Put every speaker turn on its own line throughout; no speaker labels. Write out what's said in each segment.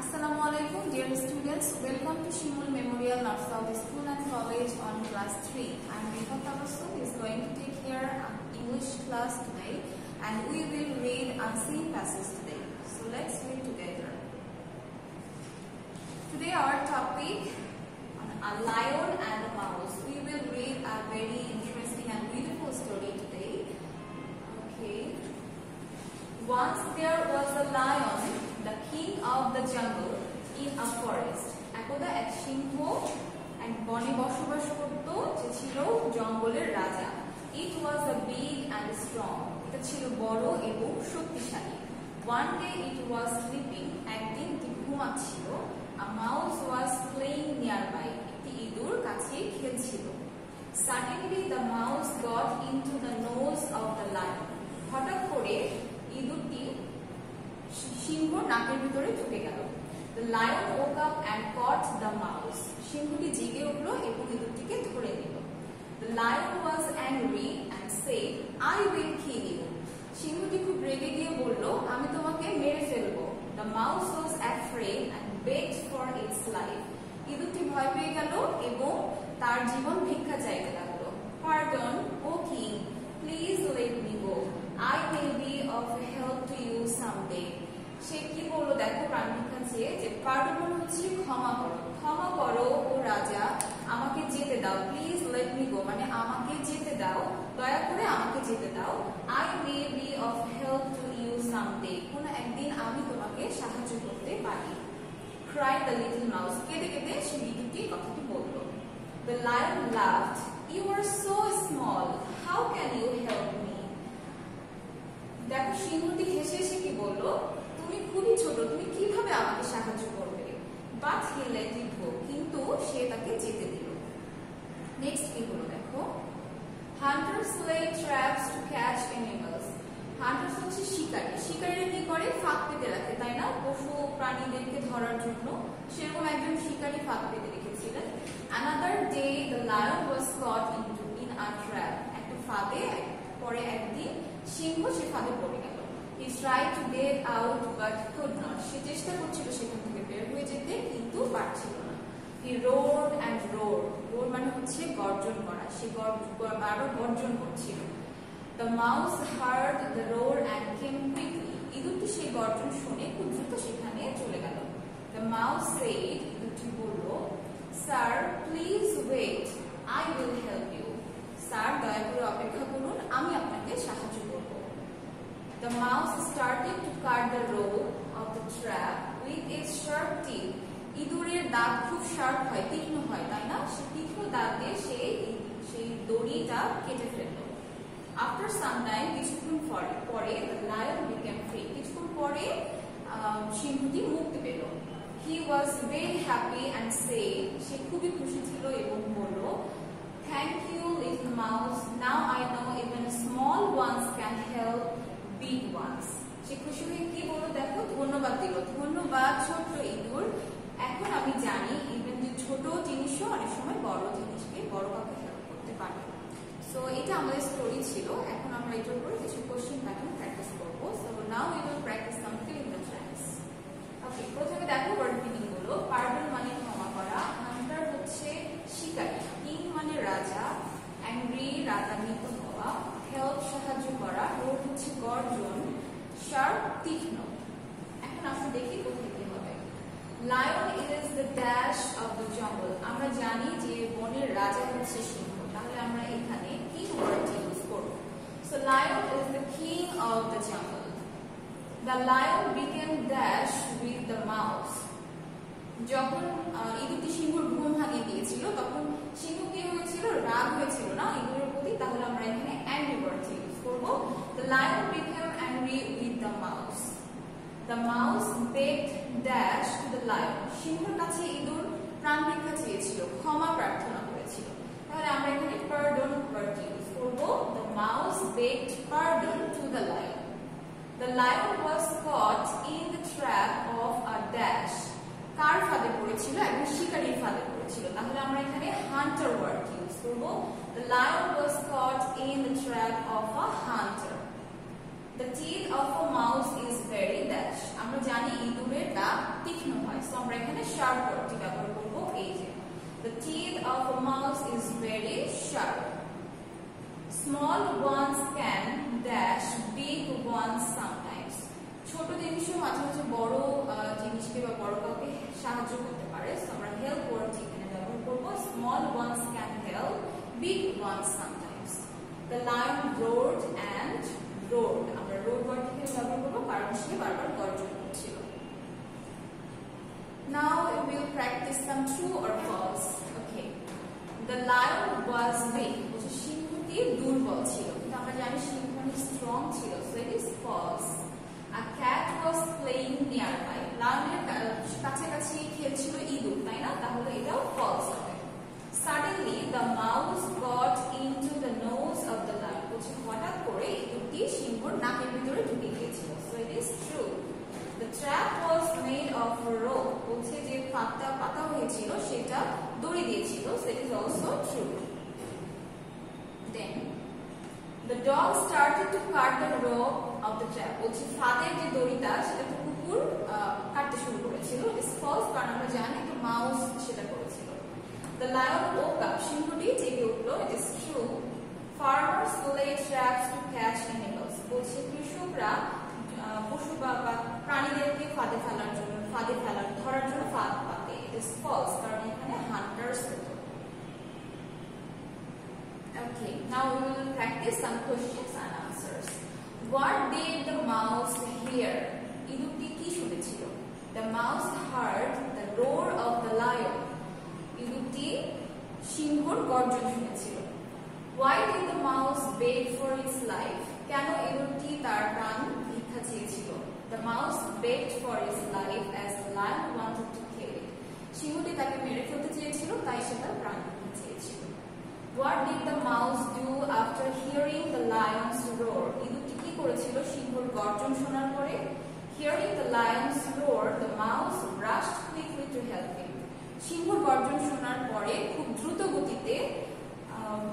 Assalamu alaikum dear students. Welcome to Shimul Memorial North South School and College on class 3. I am Rekha Tabassum is going to take here an English class today and we will read unseen passages today. So let's read together. Today our topic on a lion and a mouse. We will read a very interesting and beautiful story today. Okay. Once there was a lion, king of the jungle, in a forest. একদা এক সিংহ এক বনে বসবাস করত যে ছিল জঙ্গলের রাজা। It was a big and strong এটা ছিল বড় এবং শক্তিশালী। One day it was sleeping একদিন এটি ঘুমাচ্ছিল। A mouse was playing nearby একটি ইঁদুর কাছে খেলছিল। Suddenly the mouse got into the nose of the lion হঠাৎ করে ইঁদুরটি সিংহ নাকের ভিতরে ঢুকে গেল। The lion woke up and caught the mouse সিংহটি জেগে উঠল এবং ইঁদুরটিকে ধরে নিল। The lion was angry and said I will kill you সিংহটি খুব রেগে গিয়ে বলল, আমি তোমাকে মেরে ফেলব। The mouse was afraid and begged for its life ইঁদুরটি ভয় পেয়ে গেল এবং তার জীবন ভিক্ষা চাইতে লাগল pardon O king please let me go I will be of help to you someday সে কি বলল? দেখো প্রাণীর কাছে যে পার্ডন হচ্ছে ক্ষমা করো। ক্ষমা করো ও রাজা, আমাকে যেতে দাও। প্লিজ লেট মি গো মানে আমাকে যেতে দাও। দয়া করে আমাকে যেতে দাও। I may be of help to you someday কোন একদিন আমি তোমাকে সাহায্য করতে পারি। ক্রাই দ্য লিটল মাউস কেঁদে কেঁদে সে বিটুটি কথাটি বলল। The lion laughed. You are so small how can you help me দেখো সিংহটি হেসে হেসে কি বলল? তুমি খুবই ছোট, তুমি কীভাবে আমাকে সাহায্য করবে? বাট হি লেট ইট গো কিন্তু সে তাকে যেতে দিল নেক্সট কি হলো দেখো? ট্র্যাপস টু ক্যাচ অ্যানিমালস হচ্ছে কি করে? ফাঁক পেতে রাখে, তাই না? পশু প্রাণীদেরকে ধরার জন্য। সেরকম একজন শিকারী ফাঁক পেতে রেখেছিলেন। Another day the lion was caught into in a trap একটা ফাঁদে, পরে একদিন সিংহ সে ফাঁদে পড়ে। He try to get out but could সে চেষ্টা করছিল সেখান থেকে বের হয়ে যেতে, কিন্তু পারছিল না। He roared and roared roared মানে হচ্ছে গর্জন করা। সে আরও গর্জন করছিল। The mouse heard the roar and came quickly ইঁদুরটি সেই গর্জন শুনে খুব সেখানে চলে গেল। দ্য মাউস সেড ইঁদুরটি বলল sir please wait I will help you sir, দয়া করে অপেক্ষা করুন। আমি আপনাকে সাহায্য the mouse started to cut the rope of the trap with its sharp teeth ইঁদুরের দাঁত খুব শার্প হয়, তীক্ষ্ণ হয়, তাই না? সে তীক্ষ্ণ দাঁতে সে সেই দড়িটা কেটে ফেলল। আফটার সাম টাইম কিছুক্ষণ পরে পরে লায়ন বিকেম ফ্রি কিছুক্ষণ পরে সিংহটি মুক্তি পেল। He was very happy and সে সে খুবই খুশি ছিল এবং বলল thank you little mouse now I know even small ones can help big ones সে খুশি কি বলল দেখো? ধন্যবাদ দিল। ধন্যবাদ, ছোট্ট ইঁদুর। এখন আমি জানি ইভেন যে ছোট জিনিসও অনেক সময় বড় জিনিসকে বড় কাউকে হেল্প করতে পারে। সো এটা আমাদের স্টোরি ছিল। এখন আমরা এটার উপর কিছু কোশ্চেন প্যাটার্ন প্র্যাকটিস করব। So now we will practice some filling the tracks okay প্রথমে দেখো ওয়ার্ড মিনিংগুলো। পার্ডন মানে ক্ষমা করা হান্টার হচ্ছে শিকারী কিং মানে রাজা অ্যাংরি রাগান্বিত হওয়া হেল্প সাহায্য করা রোড হচ্ছে গর্জন শার্প তীক্ষ্ণ এখন আমরা দেখি কোথায় কি হবে lion is the dash of the jungle আমরা জানি যে বনের রাজা হচ্ছে সিংহ তাহলে আমরা এখানে কি ওয়ার্ডটি ইউজ করব so lion is the king of the jungle the became dash with the mouse যখন ইঁদুরটি সিংহর ঘুম ভাঙিয়ে দিয়েছিল, তখন সিংহ কি হয়েছিল? রাগ হয়েছিল, না? ইঁদুরের প্রতি তাহলে আমরা এখানে অ্যাংরি ওয়ার্ডটি ইউজ করব। The lion became angry with the mouse the mouse begged dash to the lion সিংহর কাছে ইঁদুর প্রাণ ভিক্ষা চেয়েছিল, ক্ষমা প্রার্থনা করেছিল। তাহলে আমরা এখানে পার্ডন ওয়ার্ডটি ইউজ করব। The mouse the lion The lion was caught in the trap of a dash কার ফাঁদে পড়েছিল এবং শিকারীর ফাঁদে পড়েছিল তাহলে আমরা এখানে হান্টার ওয়ার্ড ইউজ করব the lion was caught in the trap of a hunter The teeth of a mouse is very dash. আমরা জানি ইঁদুরের দাঁত তীক্ষ্ণ হয় সো আমরা এখানে শার্প ওয়ার্ডটি ব্যবহার করব এই যে The teeth of a mouse is very sharp. Small ones can dash big ones sometimes. ছোট জিনিসও মাঝে মাঝে বড় জিনিসকে বা বড় কাউকে সাহায্য করতে পারে আমরা হেল্প ওয়ার্ড এখানে ব্যবহার করব small ones can help big ones sometimes the lion roared and roared আমরা রোড ওয়ার্ডটি এখানে ব্যবহার করব, কারণ সে বারবার গর্জন করছিল Now we will practice some true or false. Okay. The lion was weak. সিংহটি দুর্বল ছিল কিন্তু আমরা জানি সিংহটি স্ট্রং ছিল so, it is false. Was playing nearby. লায়নের কাছাকাছি খেলছিল ইঁদুর তাই না তাহলে এটাও false হবে Suddenly the mouse got into the nose of the lion. বলছে হঠাৎ করে ইঁদুরটি সিংহর নাকের ভিতরে ঢুকে গিয়েছিল so it is true. The trap was made of rope. বলছে যে ফাঁকটা পাতা হয়েছিল সেটা দড়ি দিয়েছিল so it is also true. Then the dog started to cut the rope of the trap. বলছে ফাঁদের যে দড়িটা সেটা তো কুকুর কাটতে শুরু করেছিল is false কারণ আমরা জানি তো মাউস সেটা করেছিল The lion woke up. সিংহটি জেগে উঠল is true. Farmers lay traps to catch animals. বলছে কৃষকরা পশু বা প্রাণীদেরকে ফাঁদে ফেলার জন্য ফাঁদে ফেলার ধরার জন্য ফাঁদ পাতে ইট ইজ ফলস কারণ এখানে হান্টার্স হতো Okay, now we will practice some questions and answers. What did the mouse hear? ইঁদুরটি কি শুনেছিল? The mouse heard the roar of the lion. ইঁদুরটি সিংহর গর্জন শুনেছিল Why did the mouse beg for its life? কেন ইঁদুরটি তার প্রাণ ভিক্ষা চেয়েছিল The mouse begged for its life as the lion wanted to kill it. সিংহটি তাকে মেরে ফেলতে চেয়েছিল তাই সে তার প্রাণ ভিক্ষা চেয়েছিল What did the mouse do after hearing the lion's roar? করেছিল সিংহর গর্জন শোনার পরে Hearing the lion's roar, the mouse rushed quickly to help him. সিংহর গর্জন শোনার পরে খুব দ্রুত গতিতে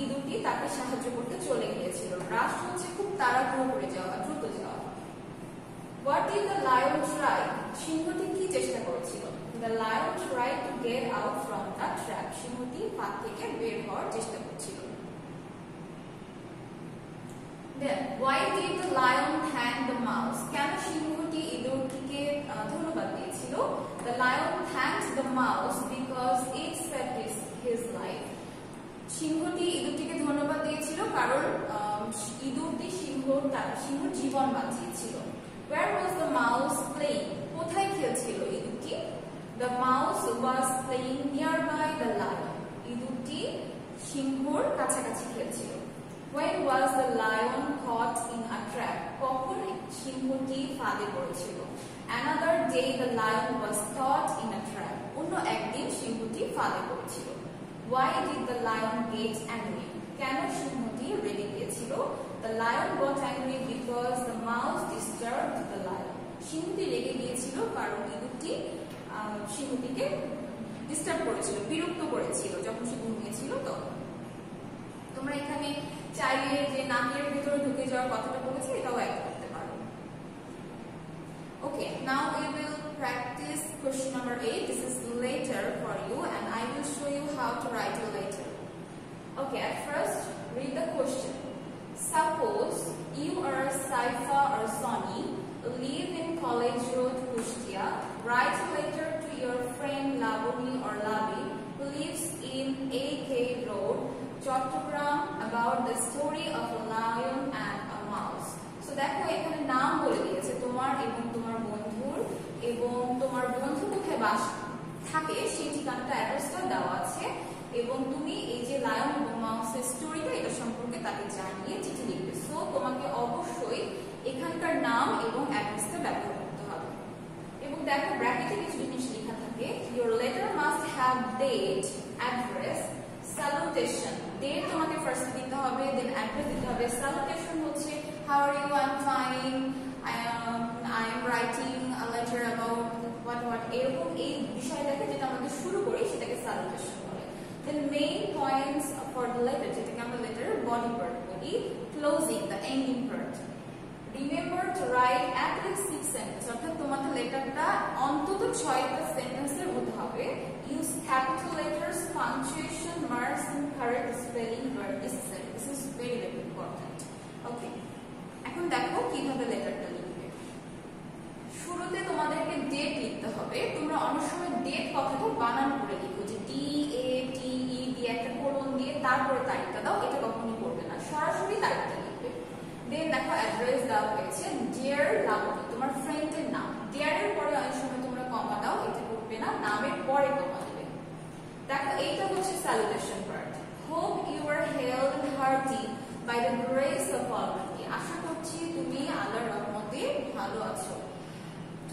ইঁদুরটি তাকে সাহায্য করতে চলে গিয়েছিল। রাশ হচ্ছে খুব তাড়াহুড়ো করে যাওয়া দ্রুত যাওয়া। What did the lion try সিংহটি কি চেষ্টা করেছিল? The lion try to get out from the trap সিংহটি ফাঁদ থেকে বের হওয়ার চেষ্টা করছিল। Why did the lion thank the mouse? কেন সিংহটি ইঁদুরটিকে ধন্যবাদ দিয়েছিল? Lion thanked the mouse because it saved his, his life. সিংহটি ইঁদুরটিকে ধন্যবাদ দিয়েছিল কারণ ইঁদুরটি সিংহ সিংহ জীবন বাঁচিয়েছিল Where was the mouse playing? কোথায় খেলছিল ইঁদুরটি? The mouse was playing nearby the lion. ইঁদুরটি সিংহর কাছাকাছি খেলছিল When was the lion caught in a trap? কখন সিংহটি ফাঁদে পড়েছিল Another day the lion was caught in a trap. অন্য একদিন সিংহটি ফাঁদে পড়েছিল Why did the lion get angry? কেন সিংহটি রেগে গিয়েছিল The lion got angry because the mouse disturbed the lion. সিংহটি রেগে গিয়েছিল কারণ ইঁদুরটি সিংহটিকে ডিস্টার্ব করেছিল বিরক্ত করেছিল যখন সে ঘুমিয়েছিল তখন তোমরা এখানে চাইলে যে নাকের ভিতরে ঢুকে যাওয়ার কথাটা বলেছি এটাও অ্যাড করতে পারো Okay, now we will practice question number 8. This is later for you and I will show you how to write a letter. Okay, at first, read the question. Suppose you are Saifa or Sonny, live in College Road, Kushtia. Write a letter to your friend Labuni or Labi, who lives in AK Road, Chattogram, about the story of a lion and a mouse. So দেখো এখানে নাম বলে দিয়েছে তোমার এবং তোমার বন্ধুর এবং তোমার কোথায় বাস থাকে, সেই ঠিকানাটা অ্যাড্রেসটা দেওয়া আছে। এবং তুমি এই যে লায়ন এবং মাউসের স্টোরিটা এটা সম্পর্কে তাকে জানিয়ে চিঠি লিখবে। সো তোমাকে অবশ্যই এখানকার নাম এবং অ্যাড্রেসটা ব্যবহার করতে হবে। এবং দেখো ব্র্যাকেটে কিছু জিনিস লেখা থাকে your letter must have date address salutation date তোমাকে ফার্স্ট দিতে হবে দেন অ্যাড্রেস দিতে হবে। স্যালুটেশন হচ্ছে how are you I am fine I am writing a letter এরকম এই বিষয়টাকে যেটা আমাদের শুরু করি সেটাকে স্যালুটেশন বলে then main points for the letter যেটাকে আমরা লেটারের বডি পার্ট বলি closing the ending part remember to write at least six sentence অর্থাৎ তোমাদের লেটারটা অন্তত ছয়টা sentence capital letters, punctuation, marks, and correct spelling were necessary. This is very very important. Okay. এখন দেখো কীভাবে লেটারটা লিখবে শুরুতে তোমাদেরকে ডেট লিখতে তোমরা অনেক সময় ডেট কথাটা বানান করে লিখো যে ডি এ টি ই দিয়ে একটা কোলন দিয়ে তারপরে তারিখটা দাও, এটা কখনোই করবে না। সরাসরি তারিখটা লিখবে। দেন দেখো অ্যাড্রেস দেওয়া হয়েছে ডিয়ার লাভলি তোমার ফ্রেন্ডের নাম। ডিয়ারের পরে অনেক সময় তোমরা কমা দাও, এটা করবে না, নামের পরে কমা দেবে। দেখো, এইটা হচ্ছে salutation part hope you are held hearty by the grace of Almighty আশা করছি তুমি আল্লাহর রহমতে ভালো আছো।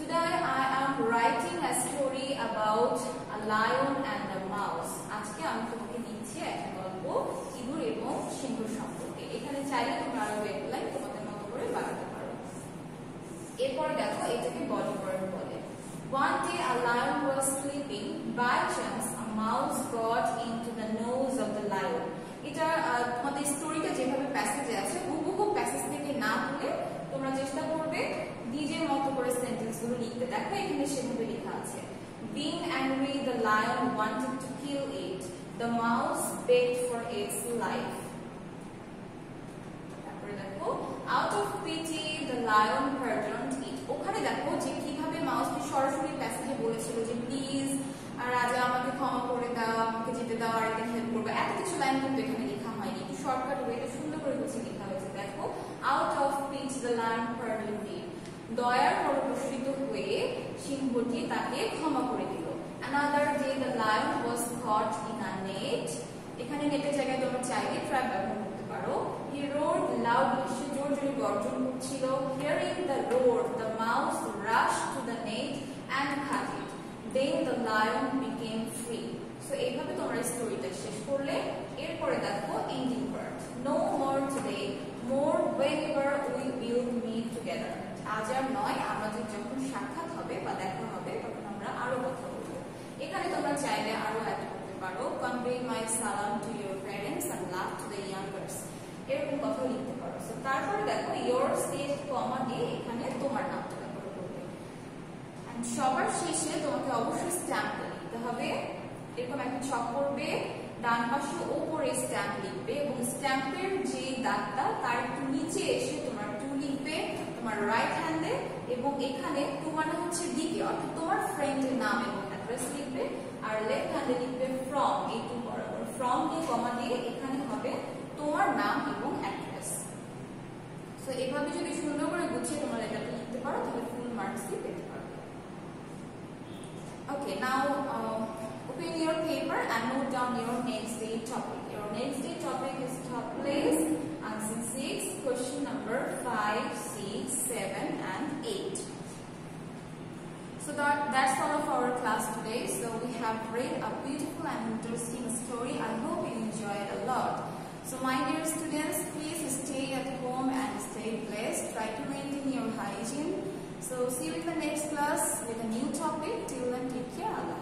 Today I am writing a story about a lion and a mouse. আজকে আমি তোমাকে দিচ্ছি একটা গল্প ইঁদুর এবং সিংহ সম্পর্কে এখানে চাইলে তোমরা আরও লাইন তোমাদের মতো করে বানাতে পারো এরপর দেখো এটাকে বডি বলে One day a lion was sleeping. By chance, a mouse got into the nose of the lion. এটা তোমাদের স্টোরিটা যেভাবে প্যাসেজে আছে হুবহু প্যাসেজ থেকে না তুলে তোমরা চেষ্টা করবে নিজের মতো করে সেন্টেন্সগুলো লিখতে দেখো এখানে সেভাবে লেখা আছে। Being angry, the lion wanted to kill it. The mouse begged for its life. তারপরে দেখো out of pity the lion pardoned it. ওখানে দেখো যে কীভাবে মাউসটি সরাসরি প্যাসেজে বলেছিল যে প্লিজ রাজা আমাকে ক্ষমা করে দাও আমাকে যেতে দাও আর একদিন হেল্প করবে। এত কিছু লাইন কিন্তু এখানে লেখা হয়নি। একটু শর্টকাট ওয়েতে সুন্দর করে গুছিয়ে লেখা হয়েছে। দেখো of pity the lion pardoned it দয়ার পরবর্ষিত হয়ে সিংহটি তাকে ক্ষমা করে দিল another day the lion was caught in a net এখানে নেটের জায়গায় তোমরা চাইলে ট্র্যাপ ব্যবহার করতে পারো he roared loudly সে জোর জোরে গর্জন করছিল hearing the roar the mouse rushed to the net and cut it then the lion became free so এইভাবে তোমরা স্টোরিটা শেষ করলে এরপরে দেখো ending part no more today more whenever we will meet together আজ আর নয় আমাদের যখন সাক্ষাৎ হবে বা দেখা হবে, তখন আমরা আরও কথা বলব। এখানে তোমরা চাইলে আরও অ্যাড করতে পারো কনভে মাই সালাম to your parents and love to the youngers এরকম কথা লিখতে পারো। সো তারপরে দেখো ইওর স্টেট কমা দিয়ে এখানে তোমার নামটা ব্যবহার সবার শেষে তোমাকে অবশ্যই স্ট্যাম্প লিখতে হবে। এরকম একটা ছক করবে ডান পাশে ওপরে স্ট্যাম্প লিখবে এবং স্ট্যাম্পের যে দাগটা, তার একটু নিচে এসে তোমার টু লিখবে। তোমার রাইট হ্যান্ডে এবং এখানে টু মানে হচ্ছে দিকে অর্থাৎ তোমার ফ্রেন্ডের নাম এবং অ্যাড্রেস লিখবে আর লেফট হ্যান্ডে লিখবে ফ্রম এই টু বরাবর। ফ্রম দিয়ে কমা দিয়ে এখানে হবে তোমার নাম এবং অ্যাড্রেস সো এভাবে যদি সুন্দর করে গুছিয়ে তোমরা লেটারটা লিখতে পারো তাহলে ফুল মার্কস দিয়ে পেতে পারো। Okay now open your paper and note down your next day topic. Next day topic is top place, have read a beautiful and interesting story. I hope you enjoyed a lot. So my dear students, please stay at home and stay blessed. Try to maintain your hygiene. So see you in the next class with a new topic. Till then, take care.